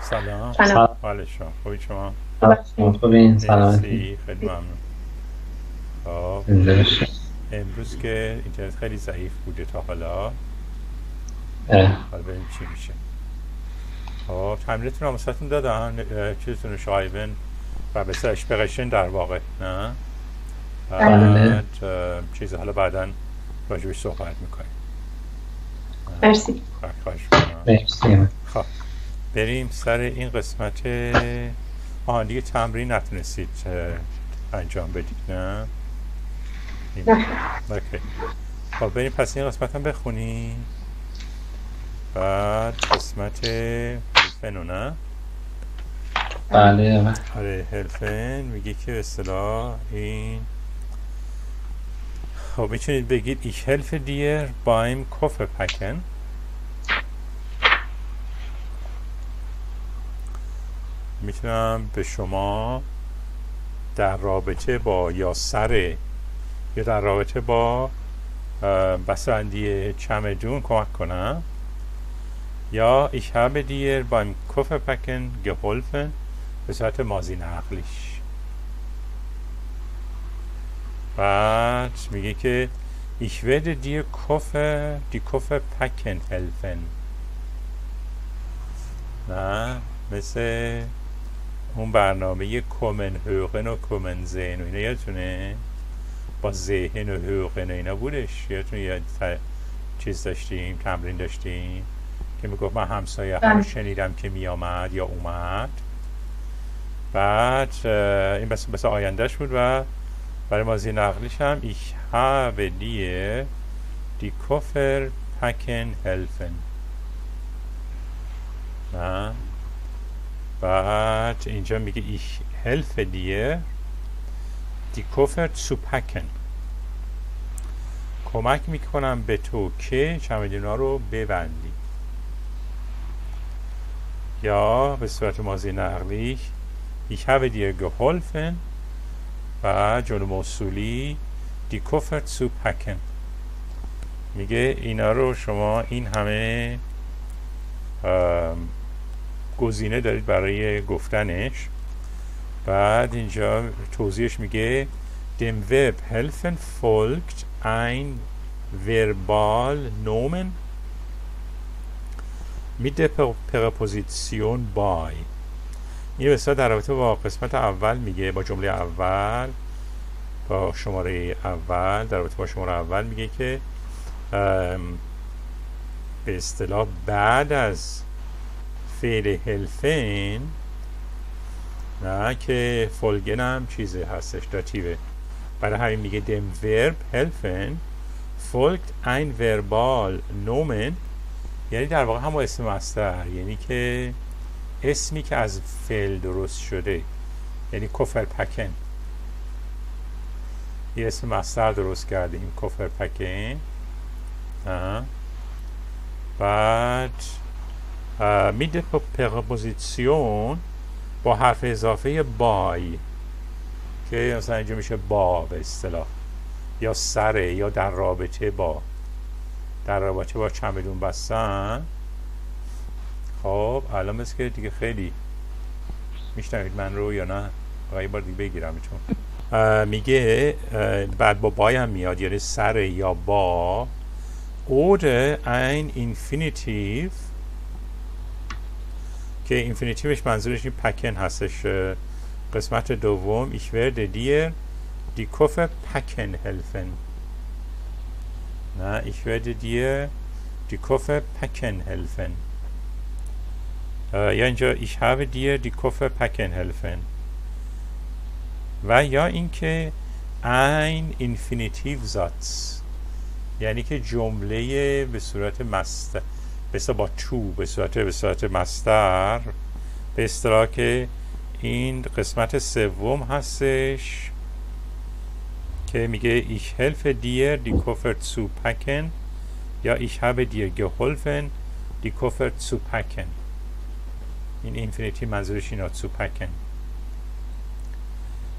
سلام سلام حال شما خوبی شما خوبین سلامتی مرسی خیلی ممنون خب زنده باشی. امروز که اینترنت خیلی ضعیف بوده تا حالا. حالا ببینیم چی میشه. خب تمرینتون آموزتون دادن چیزتون شایبن و به اشپقشن در واقع نه؟ بله. بعد چیز حالا بعدا راجبش صحبت می‌کنیم. مرسی. خواهش می‌کنم. مرسی خب بریم سر این قسمت. آن دیگه تمرین نتونستید انجام بدید نه؟ نه اوکی. خب بریم پس این قسمت هم بخونیم. بعد قسمت هلفنو نه؟ بله آره هلفن میگه که به اصطلاح این خب می‌تونید بگید ich helfe dir beim Koffer packen می‌تونم به شما در رابطه با یا سر یا در رابطه با بسندی چمدون کمک کنم. یا ich habe dir beim Kofferpacken geholfen به صورت مازی نقلیش. بعد میگه که ich werde dir Koffer die Koffer packen helfen نه مثل اون برنامه کومن هوقن و کومن زین و اینا یادتونه؟ با ذهن و و اینا. بودش. یادتونه یاد ت- چیز داشتیم تمرین داشتیم که می‌گفت من همسایه رو بله. شنیدم که میامد یا اومد. بعد این بس بس آیندهش بود و برای ماضی نقلیش هم ich habe dir die Koffer packen helfen نه؟ بعد اینجا میگه ich helfe dir die Koffer zu packen کمک می‌کنم به تو که چمدونا رو ببندی. یا به صورت ماضی نقلی ich habe dir geholfen و جمله موصولی die Koffer zu packen میگه اینا رو شما این همه گزینه دارید برای گفتنش. بعد اینجا توضیحش میگه dem Verb helfen folgt ein Verbalnomen mit der Präposition bei این بسیار در رابطه با قسمت اول میگه با جمله اول با شماره اول در رابطه با شماره اول میگه که به اصطلاح بعد از فعل هلفن نه که فولگن هم چیزه هستش داتیوه. برای همین میگه dem Verb helfen folgt ein verbal nomen. یعنی در واقع همون اسم مستر. یعنی که اسمی که از فعل درست شده. یعنی کفر پکن. یه اسم مستر درست کرده این کفر پکن. بعد میده پرپوزیسیون با حرف اضافه بای. که مثلا اینجا میشه با به اصطلاح یا سره یا در رابطه با. در رابطه با چمدون بستن. خب الان مثل که دیگه خیلی میشنوید من رو یا نه؟ یه بار دیگه بگیرم چون. میگه بعد با بای هم میاد یعنی سر یا با. oder ein Infinitiv که اینفینیتیوش منظورش این پکن هستش قسمت دوم ich werde dir die Koffer packen helfen نه ich werde dir die Koffer packen helfen اه، یا اینجا ich habe dir die Koffer packen helfen و یا اینکه ein Infinitivsatz یعنی که جمله به صورت مستر به اصطلاح با تو به صورت به صورت مستر به اصطلاح که این قسمت سوم هستش که میگه ich helfe dir die Koffer zu packen یا ich habe dir geholfen die Koffer zu packen این اینفینیتی منظورش اینا zu packen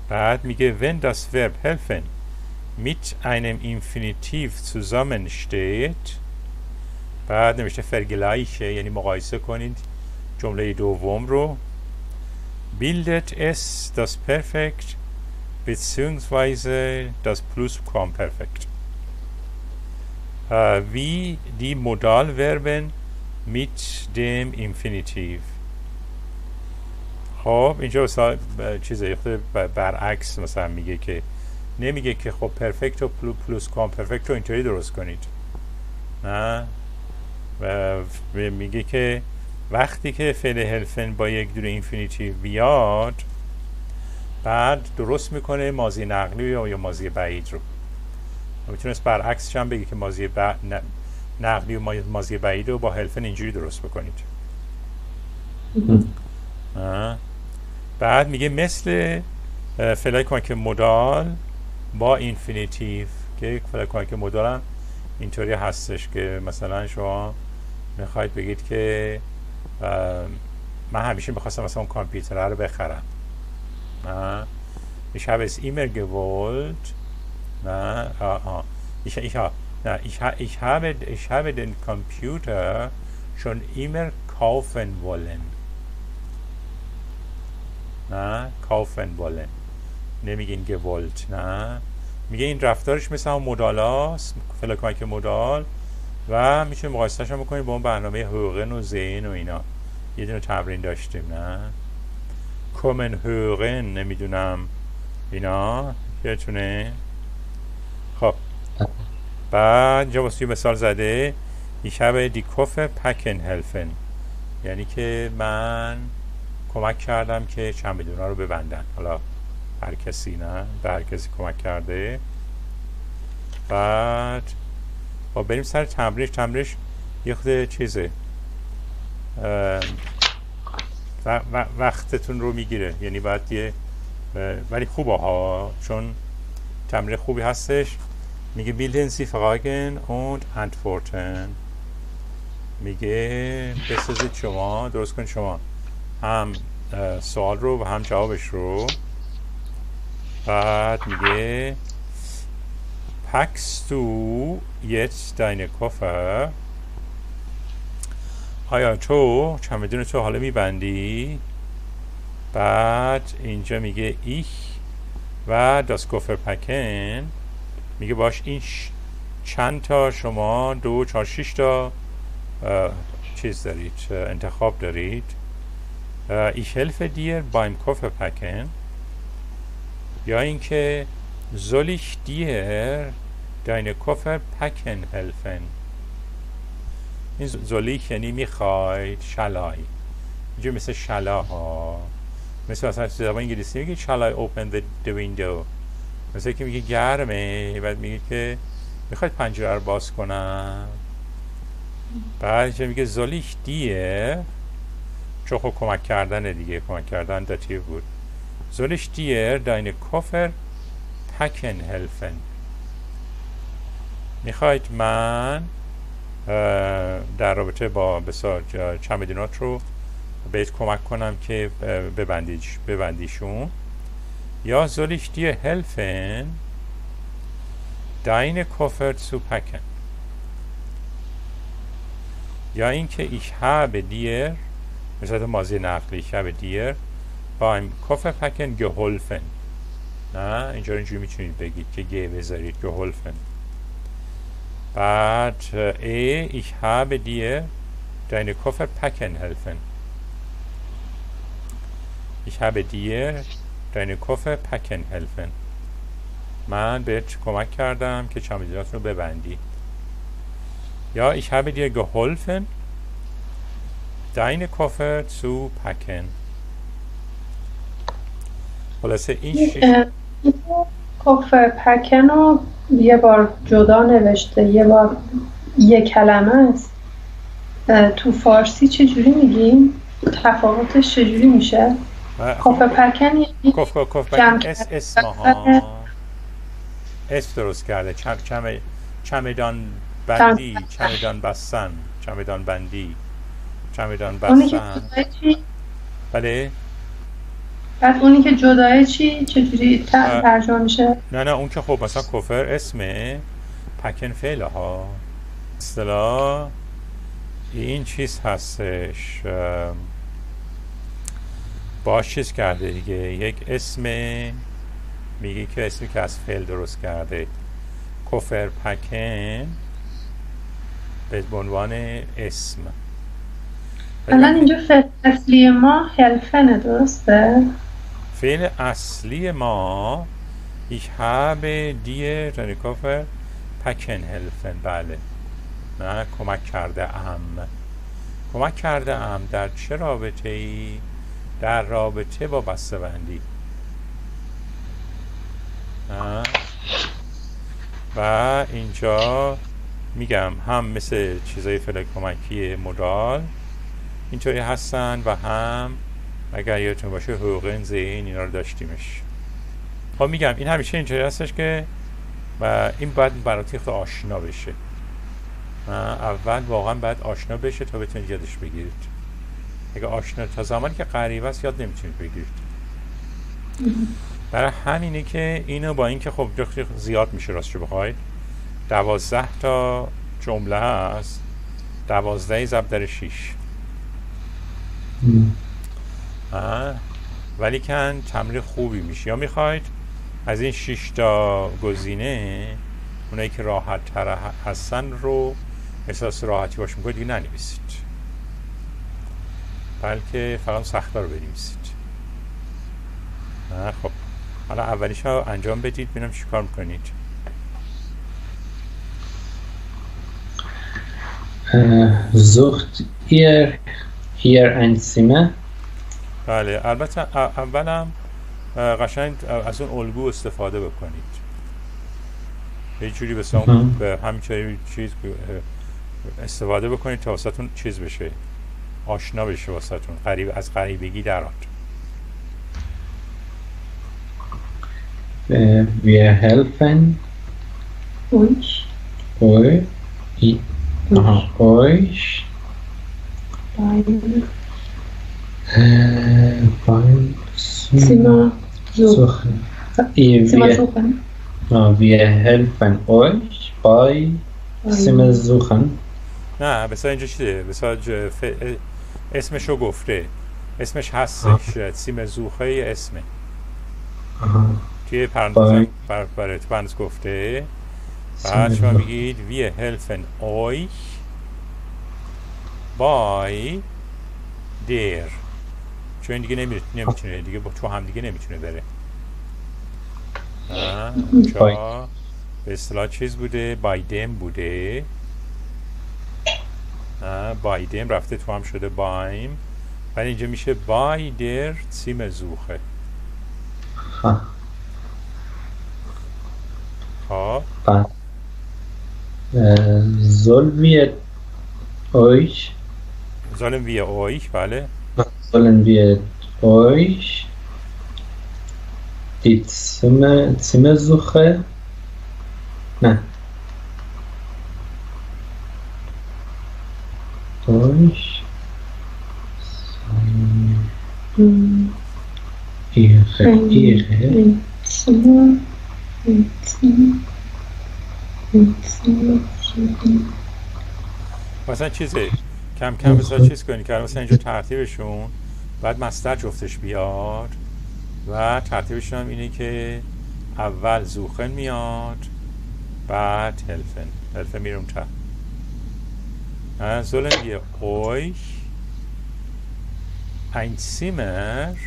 بعد میگه wenn das Verb helfen mit einem Infinitiv zusammensteht بعد نوشته vergleiche یعنی مقایسه کنید جمله دوم رو bildet es das Perfekt bzw. das Plusquamperfekt. Äh, wie die Modalverben mit dem Infinitiv. خب اینجا مثلا چیز برعکس مثلا میگه که نمیگه که خب Perfekt و Plu Plusquamperfekt رو اینطوری درست کنید نه و میگه که وقتی که فعل هلفن با یک دونه اینفینیتی بیاد بعد درست می‌کنه مازی نقلی یا مازی بعید رو. می‌تونست برعکسش هم بگه که مازی ب... نقلی و مازی بعید رو با هلفن اینجوری درست بکنید. بعد میگه مثل فعلای کمک مدال با اینفینیتیو که فعل کمک مدال هم اینطوری هستش که مثلا شما می‌خواید بگید که من همیشه می‌خواستم مثلا اون کامپیوتر رو بخرم. ich habe es immer gewollt na, aha. Ich, ich, na, ich, ich, habe, ich habe den Computer schon immer kaufen wollen نه kaufen wollen نمیگین gewollt نه. میگه این رفتارش مثل هم مدالاست فلکمک مدال و میشه مقایستش هم بکنید با اون برنامه حقوقن و زین و اینا. یه دونه تمرین داشتیم نه؟ کومن حقوقن نمی‌دونم. اینا یادتونه خب. بعد اینجا واسه مثال زده. die Koffer packen helfen یعنی که من کمک کردم که چمدونا رو ببندن. حالا هر کسی نه؟ به هر کسی کمک کرده. بعد با بریم سر تمرینش. تمرینش یه خود چیزه. وقتتون رو می‌گیره. یعنی باید یه ولی خوبه ها چون تمرین خوبی هستش. میگه bilden Sie Fragen und Antworten میگه بسازید شما درست کن شما. هم سوال رو و هم جوابش رو. بعد میگه packst du jetzt deine Koffer آیا تو چمدون تو حالا میبندی بعد اینجا میگه ich و das Koffer packen. میگه باش این چند تا شما دو چهار شش تا چیز دارید انتخاب دارید ich helfe dir beim Kofferpacken یا اینکه ich dir deine Koffer packen helfen? این زولیک یعنی می‌خواید شلای. اینجا مثل شلا ها مثل مثلا تو زبان انگلیسی میگه I open the, the window. مثل که میگه گرمه بعد میگه که می‌خواید پنجره رو باز کنم. بعد میگه زولیک دیه. چون خب کمک کردن دیگه کمک کردن داتیو بود. زولش دیر داین کفر پکن هلفن. می‌خواید من در رابطه با بسا چمدینات رو بهت کمک کنم که ببندیش ببندیشون. یا زولش دیر هلفن داین کفر zu packen یا اینکه dir به صورت ماضی نقلی شب دیر beim Kofferpacken geholfen نه اینجا اینجوری می‌تونید بگید که گه بذارید geholfen بعد ای ich habe dir deine Koffer packen helfen ich habe dir deine Koffer packen helfen من بهت کمک کردم که چمدانات رو ببندی یا ich habe dir geholfen deine Koffer zu packen خلاصه این شش کفر پکن رو یه بار جدا نوشته یه بار یه کلمه است. تو فارسی چجوری میگیم تفاوتش چجوری میشه؟ کفر پکن یعنی کفر پکن. اس اسم ها اسم درست کرده. چم چم چمدان بندی چمدان بستن چمدان بندی چمدان بستن؟ بله. بعد اونی که جدای چی؟ چجوری. ترجمه میشه؟ نه نه اون که خب مثلا کفر اسمه پکن فعله ها اصطلاح این چیز هستش باش چیز کرده دیگه یک اسم میگه که اسمی که از فعل درست کرده کفر پکن به عنوان اسم الان اینجا فعل اصلی ما هلفنه درسته؟ فعل اصلی ما ich habe deine Koffer packen helfen بله. نه کمک کرده ام. کمک کرده ام در چه رابطه ای در رابطه با بسته بندی؟ و اینجا میگم هم مثل چیزای فعل کمکی مدال اینطوری هستن و هم اگر یادتون باشه حقوقین زین اینا رو داشتیمش. خب میگم این همیشه اینطوری هستش که و این باید برات خود آشنا بشه. اول واقعا باید آشنا بشه تا بتونید یادش بگیرید. اگه آشنا تا زمانی که غریبه است یاد نمی‌تونید بگیرید. برای همینه که اینو با اینکه خب خیلی زیاد میشه راستشو بخواید دوازده تا جمله هست. دوازده ضرب در شیش. ولی کن تمرین خوبی میشه. یا می‌خواید از این 6 تا گزینه اونایی که راحت تر هستن رو احساس راحتی باش می‌کنید دیگه ننویسید. بلکه فقط سخت رو بنویسید. خب. حالا اولیش رو انجام بدید ببینم چی کار می‌کنید. ihr hier ein Zimmer? بله البته اولم قشنگ از اون الگو استفاده بکنید. یه جوری به به همین چیز استفاده بکنید تا واسهتون چیز بشه آشنا بشه واسهتون قریب از غریبگی درات Äh, wir helfen euch, i- aha, euch باید äh, beim سیما زو Suchen. Ihr- سیما Wir, زوخن ah, wir helfen euch bei Zimmer suchen. نه بسا اینجا چیه بسا ج... ف... اسمش رو گفته اسمش هستش سیم زوخه اسمه Aha. توی پرانتز بای. بر... برای تو پرانتز گفته بعد Zimmer شما suchen. میگید wir helfen euch bei der چون این دیگه نمی- نمی‌تونه دیگه با تو هم دیگه نمی‌تونه بره اونجا به اصطلاح چیز بوده بایدم بوده بایدم رفته تو هم شده بایم ولی اینجا میشه بای در سیم زوخه ها dann. Äh, sollen wir euch ظالم وی اویک بله sollen wir euch die Zimmer, Zimmersuche nein euch sollen ihre, ihre سیما سیما سیما مثلا چیزه کم کم بذار چیز کنی که مثلا اینجا ترتیبشون بعد مستر جفتش بیاد و ترتیبشون هم اینه که اول زوخن میاد بعد هلفن. هلفن اون ته sollen wir euch ein Zimmer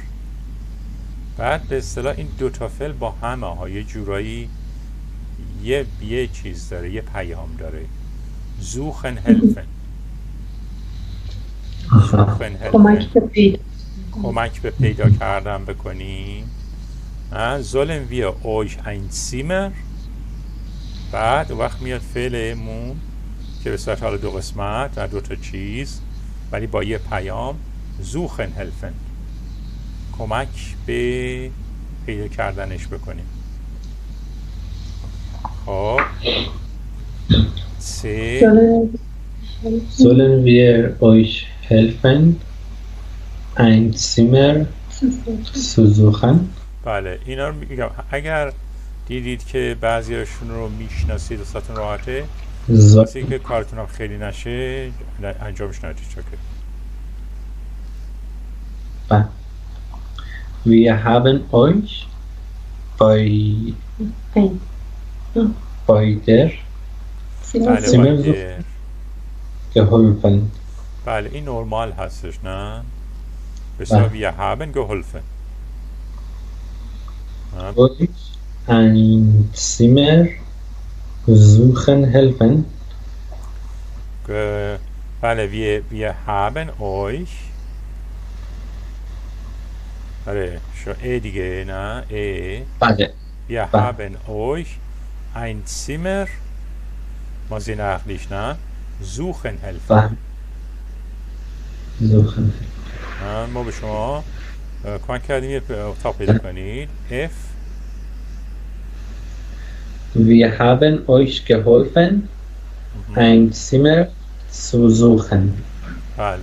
بعد به اصطلاح این دو تا فعل با همه ها یه جورایی یه یه چیز داره یه پیام داره. زوخن هلفن. کمک به پیدا. کمک به پیدا کردن بکنیم. sollen wir euch ein Zimmer بعد وقت میاد فعلمون که به صورت حال دو قسمت و دو تا چیز ولی با یه پیام زوخن هلفن. کمک به پیدا کردنش بکنیم. خب. سه. Sollen wir euch helfen, ein Zimmer zu suchen? بله اینا رو میگم. اگر دیدید که بعضیشون رو می‌شناسید و ساتون راحته واسه که کارتون هم خیلی نشه انجامش ندید. چوکه wir haben euch bei, ein bei der بله سیمن باید- geholfen. بله این نرمال هستش نه بسیار بله. وی هابن آه، Euch ein Zimmer suchen helfen. بله wir, wir haben euch آره شو ای دیگه نه ای بله wir بله. haben euch ein Zimmer نه suchen helfen فهم suchen آه، ما به شما کمک کردیم یه اتاق پیدا کنید. F. Wir haben euch geholfen, ein Zimmer zu suchen. بله.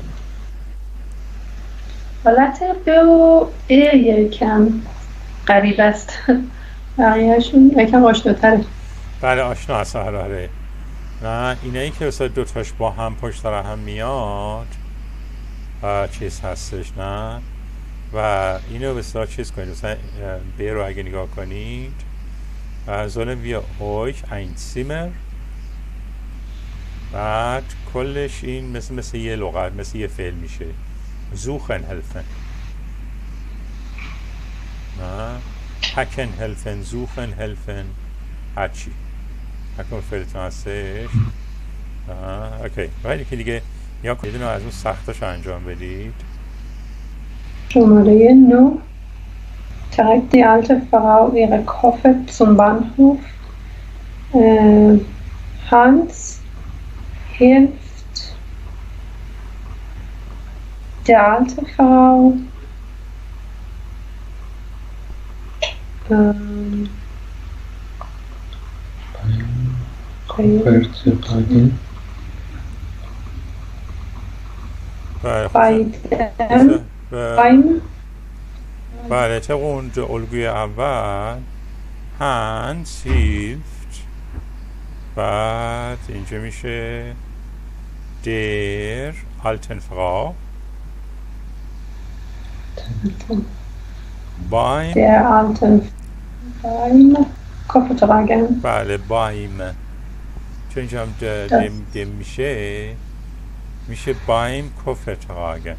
حالت ب و ا یکم قریب است. بقیهشون یکم آشناتره. بله آشنا هست آره آره. نه اینایی که مثلا دوتاش با هم پشت هم میاد چیز هستش نه؟ و اینو به چیز کنید؟ مثلا ب رو اگه نگاه کنید sollen wir euch ein Zimmer بعد کلش این مثل مثل یه لغت مثل یه فعل میشه. helfen نه؟ packen helfen suchen helfen هرچی. هرکن فعلتون هستش. اوکی. ولی که دیگه یا کنید اینو از اون سختش انجام بدید شماره 9 trägt die alte Frau ihre Koffer zum Bahnhof. Äh, Hans hilft der alte Frau ähm, Koffer zu packen. Beim بله طبق اون جو- الگوی اول هنس هیلفت بعد اینجا میشه در beim der alten beim Koffertragen. بله بایم چون اینجا هم دم میشه. میشه بایم کفر تراگن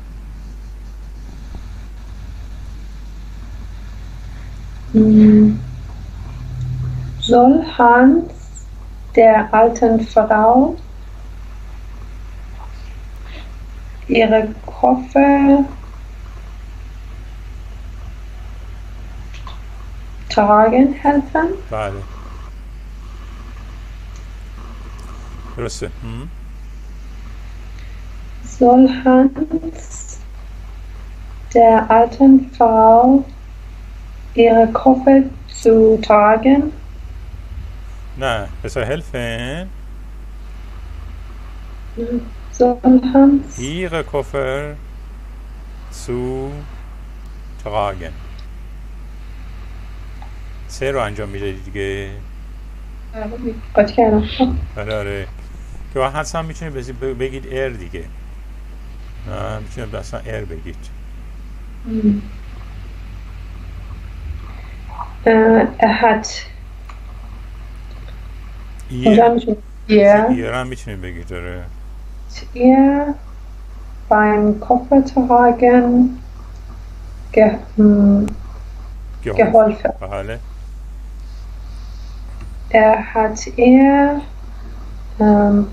Hm. Soll Hans der alten Frau ihre Koffer tragen helfen? بله درسته هم؟ Soll Hans der alten Frau ihre Koffer zu tragen? نه بسا هلفن Soll Hans ihre Koffer zu tragen. سه رو انجام میده دیگه قاطی کردم آره آره که واقعا حدس هم می‌تونید بگید ار دیگه نه می‌تونید اصلا ار بگید Äh, er hat ایر اونجا میشه ihr, ایر هم می‌تونید بگید داره ihr beim Koffertragen ge, hm, geholfen. بله Er hat ihr ähm,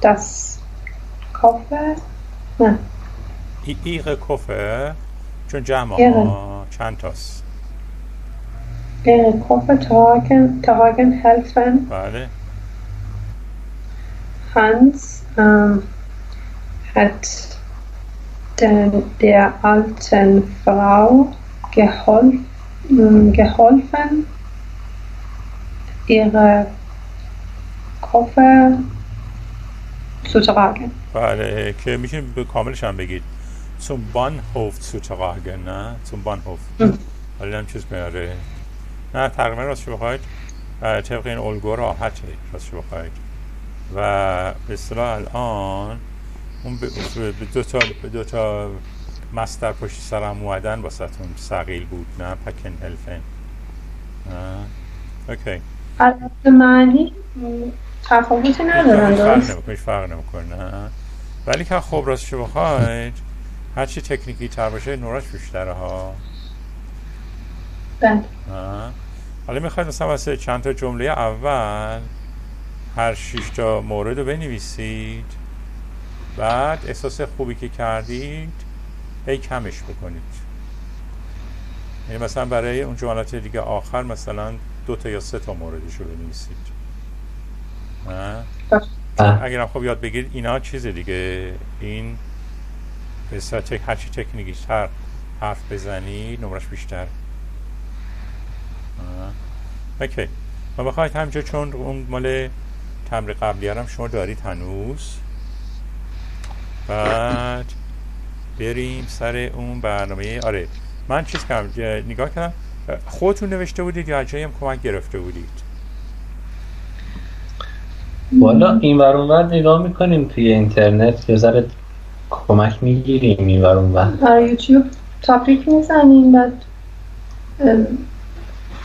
das Koffer, nein, ای ایغ کفر چون جمع ایغ. ها چند تاست ihre Koffer tragen, tragen helfen. بله Hans ähm, hat den, der alten Frau geholf, ähm, geholfen, ihre کافه سوتقاگن بله که می‌تونید به کاملش هم بگید. zum Bahnhof zu tragen نه؟ zum Bahnhof ولی هم چیز میاره نه تقریبا راستش بخواید؟ طبق این الگو راحته راستش بخواید. و به اصطلاح الان اون به دو تا به دو تا مستر پشت سرم اومدن واسهتون ثقیل بود نه؟ پکن هلفن آه. اوکی. البته معنی تفاوتی ندارن درست؟ فرق نمی‌کنه. ولی که خب راستش بخواید هرچی تکنیکی تر باشه نوراش بیشتره ها. بله. حالا می‌خواید مثلا واسه چند تا جمله اول هر شش تا مورد رو بنویسید. بعد احساس خوبی که کردید هی کمش بکنید. یعنی مثلا برای اون جملات دیگه آخر مثلا دو تا یا سه تا موردش رو بنویسید. اگرم خب یاد بگیرید اینا چیز دیگه. این اصطلاح تک هرچی تکنیکی تر حرف بزنی نمرش بیشتر. اوکی. و بخواید همجا چون اون مال تمر قبلی هم شما دارید هنوز. بعد بریم سر اون برنامه. آره. من چیز اه، نگاه کردم. خودتون نوشته بودید یا جایی هم کمک گرفته بودید؟ والا این ور اون ور نگاه می‌کنیم توی اینترنت یه ذره کمک می‌گیریم این ور اون ور برای یوتیوب تاپیک می‌زنیم بعد اه،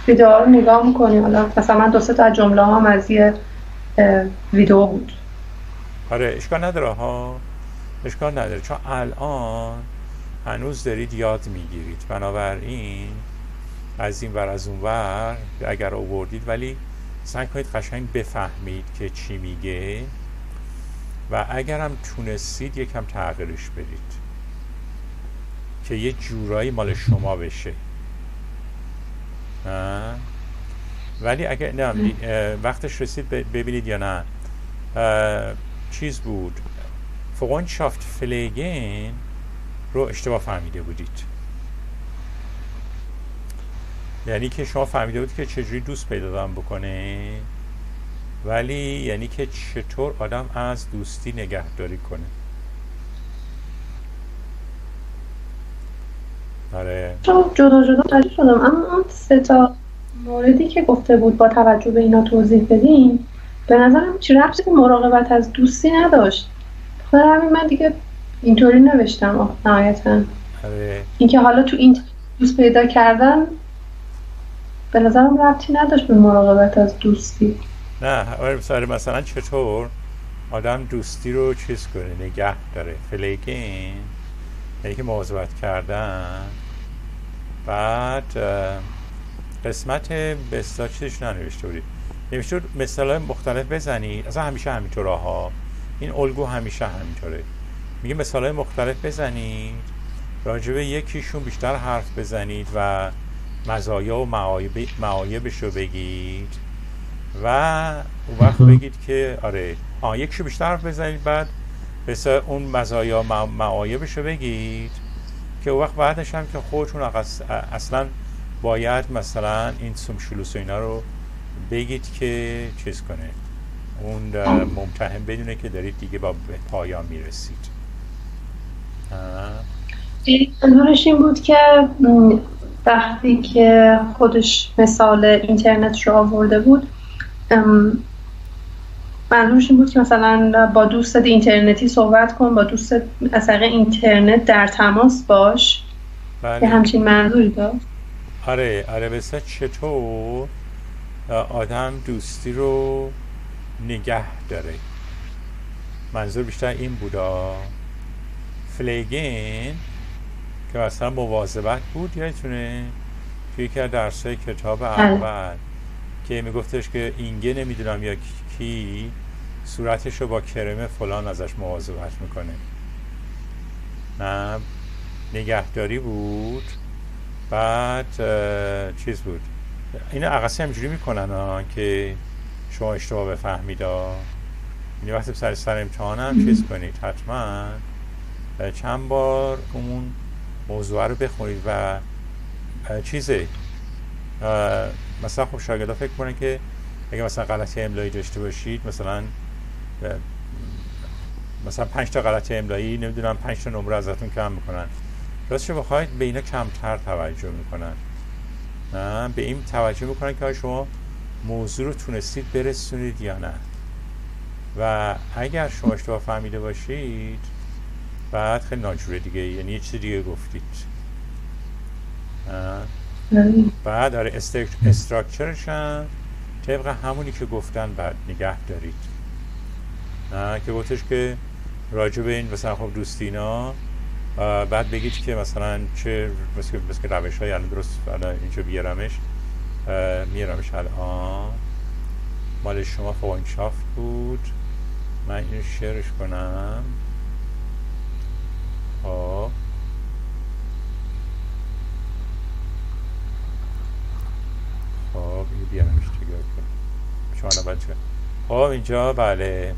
ویدیوها رو نگاه می‌کنیم. حالا مثلا من دو سه تا از جمله هم از یه ویدیو بود. آره اشکال نداره ها اشکال نداره. چون الان هنوز دارید یاد می‌گیرید. بنابراین از این ور از اون ور اگر آوردید ولی سعی کنید قشنگ بفهمید که چی میگه و اگرم تونستید یکم تغییرش بدید که یه جورایی مال شما بشه؟ ولی اگر نه وقتش رسید ببینید یا نه. چیز بود. Freundschaft pflegen رو اشتباه فهمیده بودید. یعنی که شما فهمیده بودید که چجوری دوست پیدا دادن بکنه ولی یعنی که چطور آدم از دوستی نگهداری کنه؟ آره. جدا جدا متوجه شدم. اما اون سه تا موردی که گفته بود با توجه به اینا توضیح بدیم به نظرم چی ربطی به مراقبت از دوستی نداشت. بخاطر همین من دیگه اینطوری نوشتم نهایتا. آره. اینکه حالا تو این دوست پیدا کردن به نظرم ربطی نداشت به مراقبت از دوستی. نه آره مثلا- چطور؟ آدم دوستی رو چیز کنه نگه داره. فلیگین یعنی که مواظبت کردن. بعد قسمت اصطلاح چیزش ننوشته بودید نوشته بود مختلف بزنید اصلا همیشه همینطور ها این الگو همیشه همینطوره. میگه مثال مختلف بزنید. راجع به یکیشون بیشتر حرف بزنید و مزایا و معایب معایبش رو بگید. و اون وقت بگید که آره آه یکشو بیشتر حرف بزنید بعد مثل اون مزایا مع- معایبش رو بگید. که اون وقت بعدش هم که خودتون اصلا باید مثلا این سمشلوس و اینا رو بگید که چیز کنه. اون ممتحن بدونه که دارید دیگه با به پایان می‌رسید. منظورش این بود که وقتی که خودش مثال اینترنت رو آورده بود منظورش این بود که مثلا با دوستت اینترنتی صحبت کن با دوستت از طریق اینترنت در تماس باش. یه بله همچین منظوری داشت. آره آره مثلا چطور آدم دوستی رو نگه داره؟ منظور بیشتر این بودا. فلیگین که مثلا مواظبت بود یادتونه توی یکی از درسای کتاب اول که میگفتش که اینگه نمی‌دونم یا کی صورتش رو با کرم فلان ازش مواظبت می‌کنه. نه نگهداری بود. بعد چیز بود. این عقصی همجوری می‌کنن ها که شما اشتباه بفهمید ها. یعنی وقتی سر سر امتحان هم چیز کنید حتما چند بار اون موضوع رو بخونید و چیزه. مثلا خب شاگردا فکر کنن که اگه مثلا غلطی املایی داشته باشید مثلا مثلا پنج تا غلط املایی نمی‌دونم پنج تا نمره ازتون کم می‌کنن. راستش بخواید به اینا کمتر توجه می‌کنن. به این توجه می‌کنن که شما موضوع رو تونستید برسونید یا نه. و اگر شما اشتباه فهمیده باشید بعد خیلی ناجوره دیگه یعنی یه چیز دیگه گفتید. بعد آره استراکچرش هم طبق همونی که گفتن بعد نگه دارید. که گفتش که راجع به این مثلا خب دوستینا بعد بگید که مثلا چه مثل, مثل روش های الان درست اینجا بیارمش میارمش الان. مال شما فوانکشافت بود. من اینو شیرش کنم. خب خب اینو بیارمش دیگه شما بچه خب اینجا بله.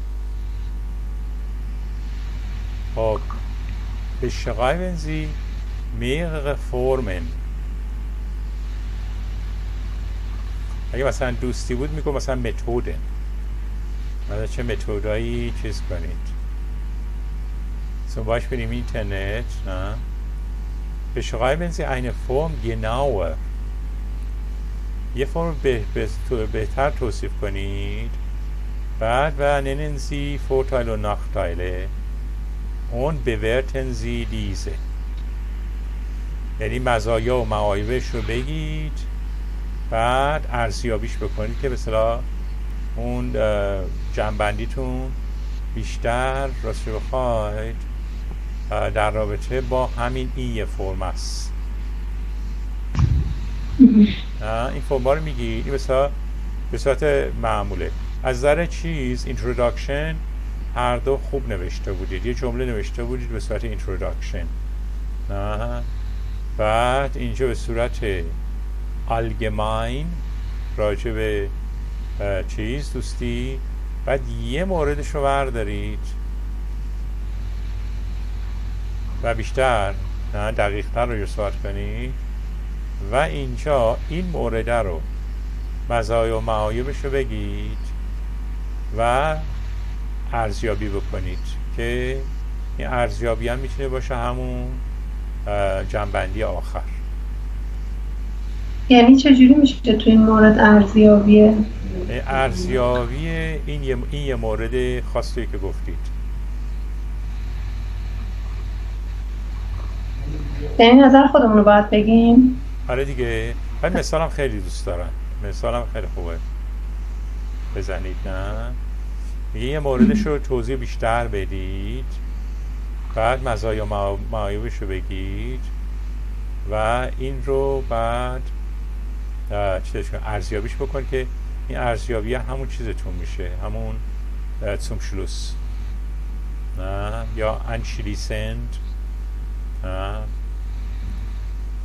خب beschreiben Sie mehrere Formen اگه مثلا دوستی بود میگو مثلا متوده مثلا چه متودایی چیز کنید؟ Zum Beispiel im Internet na, beschreiben Sie eine Form genauer یه فرم به بهتر توصیف کنید بعد و nennen Sie Vorteile und Nachteile und bewerten Sie diese یعنی مزایا و معایبش رو بگید بعد ارزیابیش بکنید که به اون جنبندیتون بیشتر راست بخواید در رابطه با همین این یه فرم است. این فرم رو میگی؟ این به صورت معموله. از نظر چیز introduction هر دو خوب نوشته بودید. یه جمله نوشته بودید به صورت introduction. بعد اینجا به صورت allgemein راجع به چیز دوستی. بعد یه موردش رو بردارید. و بیشتر دقیقتر رو صحبت کنید و اینجا این مورده رو مزایا و معایبش رو بگید و ارزیابی بکنید که این ارزیابی هم می‌تونه باشه همون جنبندی آخر. یعنی چجوری میشه تو این مورد ارزیابیه ارزیابی این یه, این یه مورد خاصی که گفتید. یعنی نظر خودمون رو باید بگیم. آره دیگه. من مثالم خیلی دوست دارم. مثالم خیلی خوبه. بزنید نه؟ یه موردش رو توضیح بیشتر بدید. بعد مزایا معایبش رو بگید. و این رو بعد چیزش ارزیابیش بکن که این ارزیابی همون چیزتون میشه. همون شلوس یا انشلیسند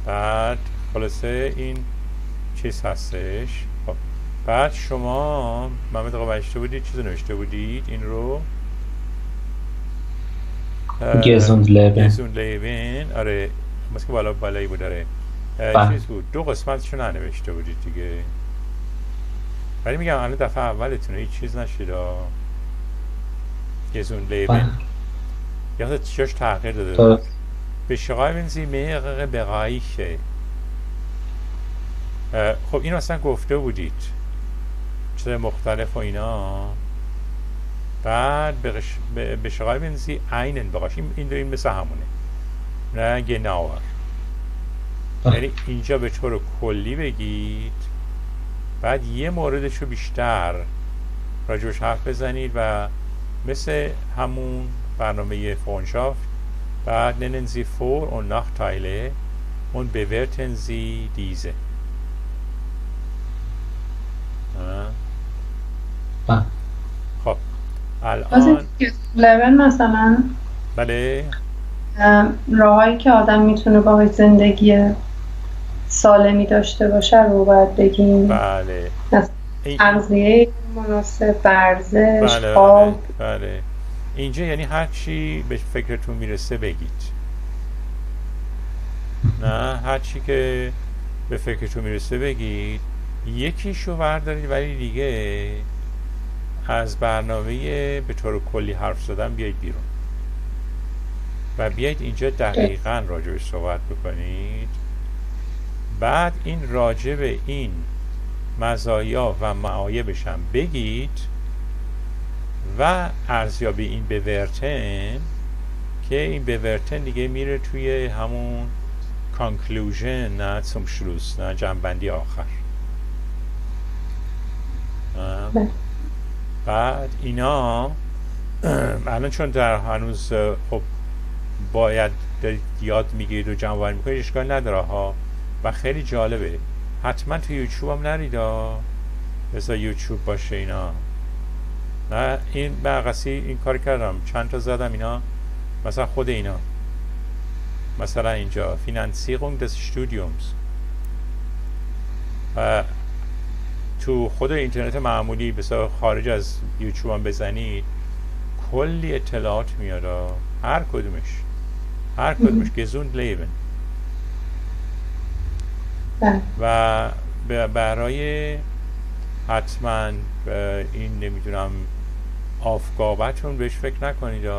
بعد خلاصه این چیز هستش. بعد شما محمد آقا بشته بودید چیز نوشته بودید؟ این رو؟ گزوند لیبن. گزوند لیبن. آره مثل که بالا بالایی بود آره. بله. چیز بود؟ دو قسمتشو ننوشته بودید دیگه. ولی میگم الان دفعه اولتونه هیچ چیز نشید. گزوند لیبن. یا چیش تغییر داده beschreiben Sie mehrere Bereiche. خب این اصلا گفته بودید چیز مختلف و اینا بعد شقای بنزی اینن بقاش این این مثل همونه نه گناور یعنی اینجا به طور کلی بگید بعد یه موردش رو بیشتر راجبش حرف بزنید و مثل همون برنامه فونشافت بعد nennen Sie Vor- und Nachteile und bewerten Sie diese. خب الان مثلا بله راهایی که آدم می‌تونه باهاش زندگی سالمی داشته باشه رو باید بگیم. بله. تغذیه مناسب ورزش بله خواب. بله, بله. اینجا یعنی هر چی به فکرتون می‌رسه بگید. نه هر چی که به فکرتون می‌رسه بگید. یکیشو بردارید ولی دیگه از برنامه به طور کلی حرف زدن بیاید بیرون. و بیاید اینجا دقیقا راجبش صحبت بکنید. بعد این راجب این مزایا و معایبش هم بگید. و ارزیابی این به ورتن که این به ورتن دیگه میره توی همون کانکلوژن نه zum Schluss نه جنبندی آخر. بعد اینا الان چون در هنوز خب باید یاد می‌گیرید و جمع می‌کنید اشکال نداره ها. و خیلی جالبه. حتما تو یوتیوب هم نریدا بذار یوتیوب باشه اینا. نه این برقصی این کار کردم. چند تا زدم اینا مثلا خود اینا. مثلا اینجا Finanzierung des Studiums و تو خود اینترنت معمولی بسیار خارج از یوتیوب هم بزنید کلی اطلاعات میاد هر کدومش. هر کدومش. گزوند لیون. و برای حتما این نمی‌دونم آفگابتون بهش فکر نکنید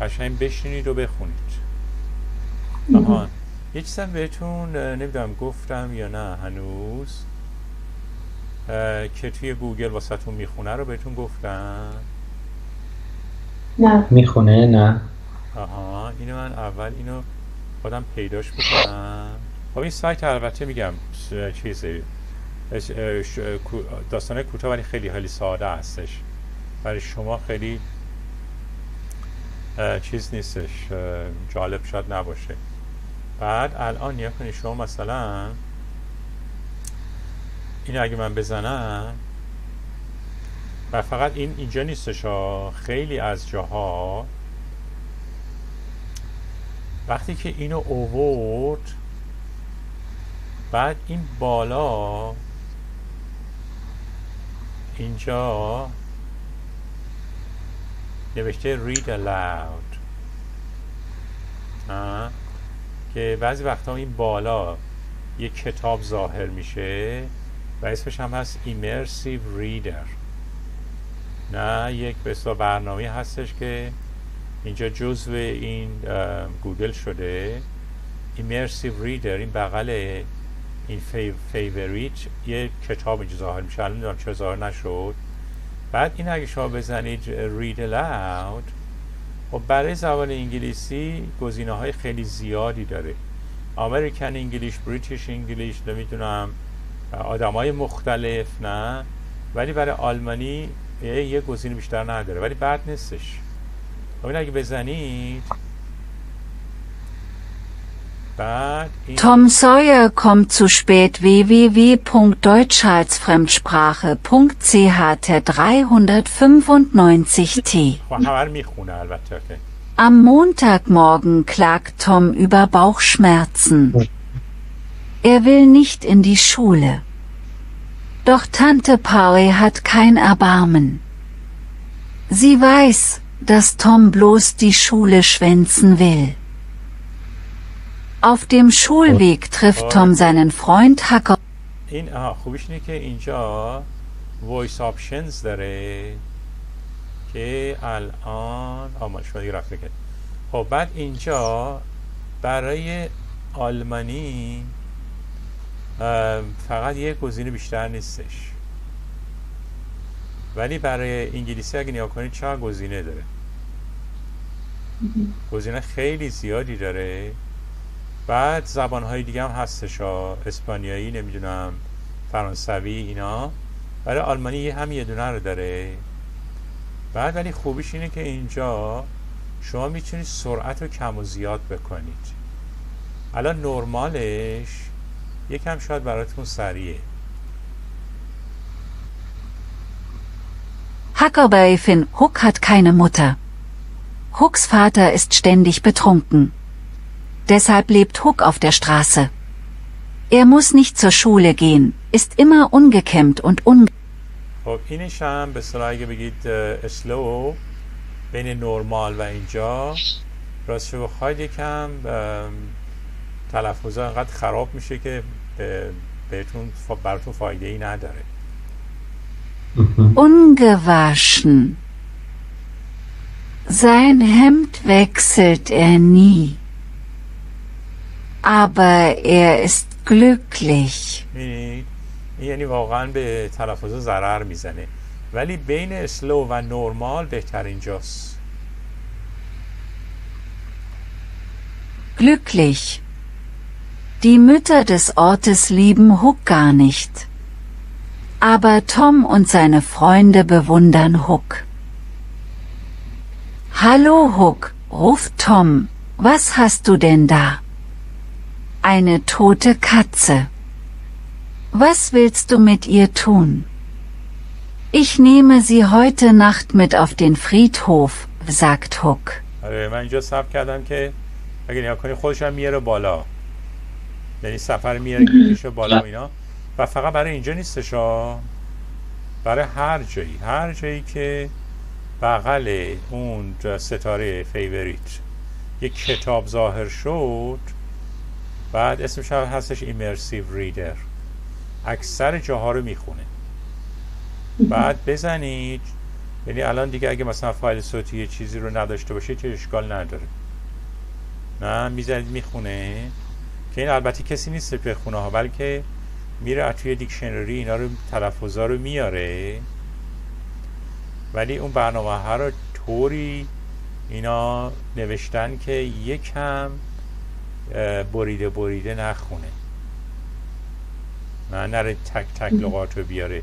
قشنگ بشینید و بخونید. آهان یه چیزم بهتون نمی‌دونم گفتم یا نه هنوز. که توی گوگل واسهتون می‌خونه رو بهتون گفتم. نه. می‌خونه؟ نه. آها. اینو من اول اینو خودم پیداش بکنم. خب این سایت البته میگم چیزی داستانه کوتاه ولی خیلی خیلی ساده هستش. برای شما خیلی چیز نیستش جالب شاید نباشه. بعد الان یا کنی شما مثلا این اگه من بزنم و فقط این اینجا نیستش خیلی از جاها وقتی که اینو اوورد بعد این بالا اینجا نوشته read aloud. که بعضی وقتا این بالا یک کتاب ظاهر میشه و اسمش هم هست immersive reader. نه یک بسا برنامه هستش که اینجا جزو این گوگل شده. immersive reader این بغل این favorite یه کتاب اینجا ظاهر میشه. الان چه ظاهر نشد. بعد این اگه شما بزنید read aloud و خب برای زبان انگلیسی گزینه های خیلی زیادی داره. امریکن انگلیش بریتیش انگلیش نمی‌دونم آدم های مختلف نه؟ ولی برای آلمانی یه گزینه بیشتر نداره ولی بد نیستش. خب اگه بزنید Tom Sawyer kommt zu spät www.deutschalsfremdsprache.ch 395t Am Montagmorgen klagt Tom über Bauchschmerzen. Er will nicht in die Schule. Doch Tante Pauli hat kein Erbarmen. Sie weiß, dass Tom bloß die Schule schwänzen will. Auf dem Schulweg trifft Tom seinen Freund Hacker. این آها خوبیش اینه که اینجا voice options داره که الان آما شما دیگه رفته کرد خب بعد اینجا برای آلمانی فقط یک گزینه بیشتر نیستش. ولی برای انگلیسی اگه نیا کنید چهار گزینه داره. گزینه خیلی زیادی داره. بعد زبان های دیگه هم هستش اسپانیایی نمی‌دونم فرانسوی اینا. برای آلمانی هم یه دونه رو داره. بعد ولی خوبیش اینه که اینجا شما می‌تونید سرعت رو کم و زیاد بکنید. الان نرمالش یکم شاید براتون سریعه. Huckleberry Finn Huck hat keine Mutter. Hucks Vater ist ständig betrunken. Deshalb lebt Huck auf der Straße. Er muss nicht zur Schule gehen, ist immer ungekämmt und un... خب اینش هم به صلاح اگه بگید اسلو بین نرمال و اینجا راستش بخواید یکم تلفظ انقدر خراب میشه که بهتون فا- براتون فایده ای نداره Ungewaschen. Sein Hemd wechselt er nie. Aber er ist glücklich. می‌بینید؟ این یعنی واقعا به تلفظ ضرر میزنه ولی بین اسلو و نورمال بهترین جاست Glücklich. Die Mütter des Ortes lieben Huck gar nicht. Aber Tom und seine Freunde bewundern Huck. Hallo Huck, ruft Tom, was hast du denn da? Eine tote Katze. Was willst du mit ihr tun? Ich nehme sie heute Nacht mit auf den Friedhof, sagt Huck. آره من اینجا ثبت کردم که اگه نگاه کنی خودش هم میاره بالا یعنی سفر میاره میشه بالا و اینا و فقط برای اینجا نیستش ها برای هر جایی هر جایی که بغل اون جا ستاره favorite یک کتاب ظاهر شد بعد اسمش هستش immersive reader اکثر جاها رو می‌خونه. بعد بزنید. یعنی الان دیگه اگه مثلا فایل صوتی یه چیزی رو نداشته باشه که اشکال نداره. نه می‌زنید می‌خونه. که این البته کسی نیست که خونه ها بلکه میره توی دیکشنری اینا رو تلفظا رو میاره. ولی اون برنامه ها رو طوری اینا نوشتن که یکم بریده بریده نخونه. نه تک تک لغات رو بیاره.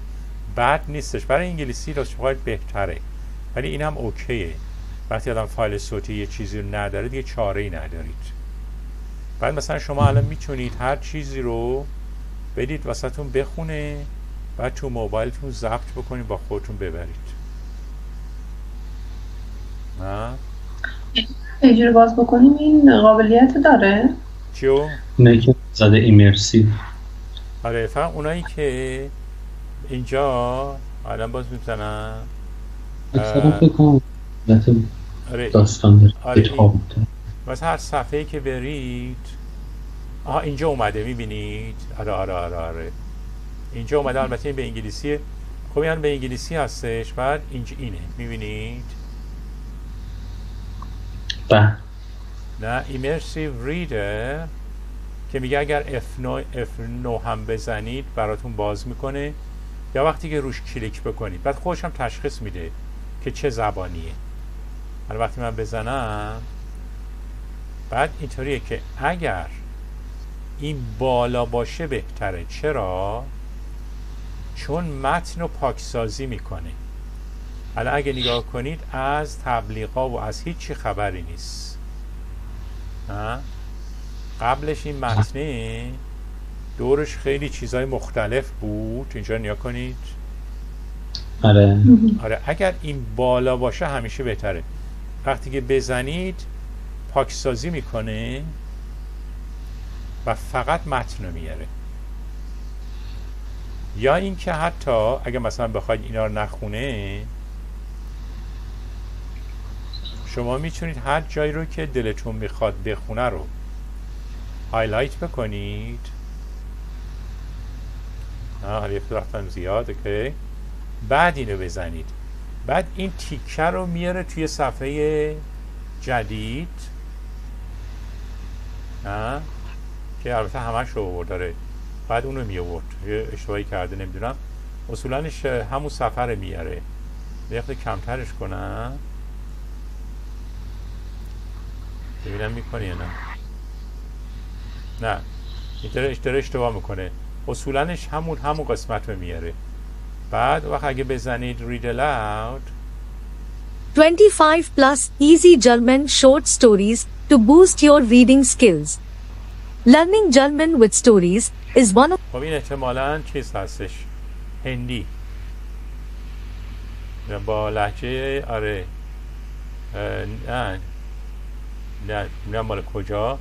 بد نیستش. برای انگلیسی راستش بهتره. ولی این هم اوکیه. وقتی آدم فایل صوتی یه چیزی رو نداره دیگه چاره ای ندارید. بعد مثلا شما الان می‌تونید هر چیزی رو بدید واسهتون بخونه بعد تو موبایلتون ضبط بکنید با خودتون ببرید. نه؟ اجاره باز بکنیم این قابلیت داره. چیو؟ نه که زده ایمرسیو آره فقط اونایی که اینجا الان باز می‌زنن. اکثرا فکر کنم حالت آره داستان داره آره، بوده مثلا هر صفحه که برید آها اینجا اومده می‌بینید؟ آره آره آره آره. اینجا اومده البته این به انگلیسیه. خب این به انگلیسی هستش بعد اینجا اینه می‌بینید؟ به. نه ایمرسیو ریدر که میگه اگر F9, F9 هم بزنید براتون باز می‌کنه. یا وقتی که روش کلیک بکنید. بعد خودش هم تشخیص میده که چه زبانیه. حالا وقتی من بزنم بعد اینطوریه که اگر این بالا باشه بهتره. چرا؟ چون متن رو پاکسازی می‌کنه. حالا اگه نگاه کنید از تبلیغا و از هیچی خبری نیست. ها؟ قبلش این متنه دورش خیلی چیزای مختلف بود. اینجا نیا کنید. آره. آره اگر این بالا باشه همیشه بهتره. وقتی که بزنید پاکسازی می‌کنه و فقط متن رو میاره یا اینکه حتی اگه مثلا بخواید اینا رو نخونه شما می‌تونید هر جایی رو که دلتون می‌خواد بخونه رو highlight بکنید. یه رفتم زیاد okay. بعد اینو بزنید. بعد این تیکه رو میاره توی صفحه جدید. نه که البته همش رو آورد داره بعد اونو می آورد. یه اشتباهی کرده نمی‌دونم. اصولانش همون صفحه میاره. یه کمترش کنم. ببینم می‌کنی یا نه؟ نه. این داره داره اشتباه می‌کنه. اصولانش همون همون قسمت رو میاره. بعد وقت اگه بزنید read aloud. 25 plus easy German short stories to boost your reading skills. Learning German with stories is one of خب این احتمالا چیز هستش. هندی با لحجه آره. نه. نه مال کجا؟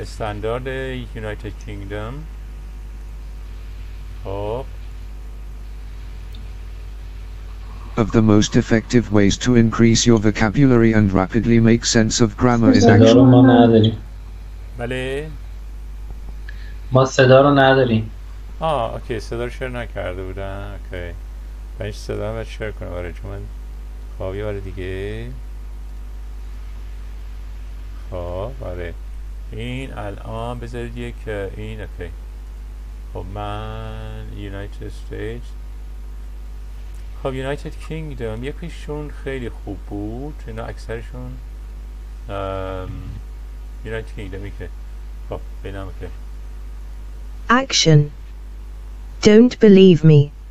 استاندارد یونایتد کینگدم. خب. Of the most effective ways to increase your vocabulary and rapidly make sense of grammar رو actually ما نداریم. بله. ما صدا رو نداریم. آه okay صدا رو share نکرده بودم. okay. بنش صدا باید share کنم. آره چون من خوابی آره دیگه. خب آره این الان بذارید یک این okay. خب من United States خب United Kingdom یکیشون خیلی خوب بود. اینا اکثرشون یونایتد کینگدمی که. خب بینم که Action. Don't believe me.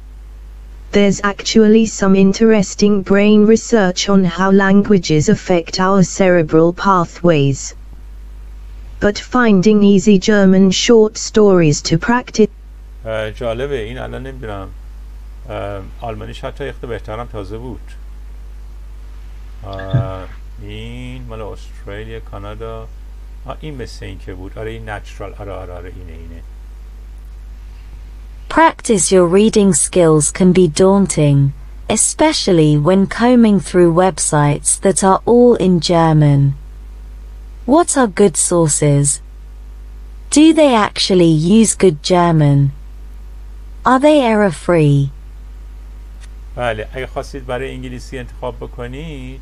There's actually some interesting brain research on how languages affect our cerebral pathways. But finding easy German short stories to practice اه، جالبه این الان نمیدونم آلمانیش حتی یخت بهترم تازه بود اه، این مال استرالیا کانادا آه این مثل این که بود آره این نچرال آره آره آره اینه اینه Practice your reading skills can be daunting, especially when combing through websites that are all in German. What are good sources? Do they actually use good German? Are they error free? بله اگه خواستید برای انگلیسی انتخاب بکنید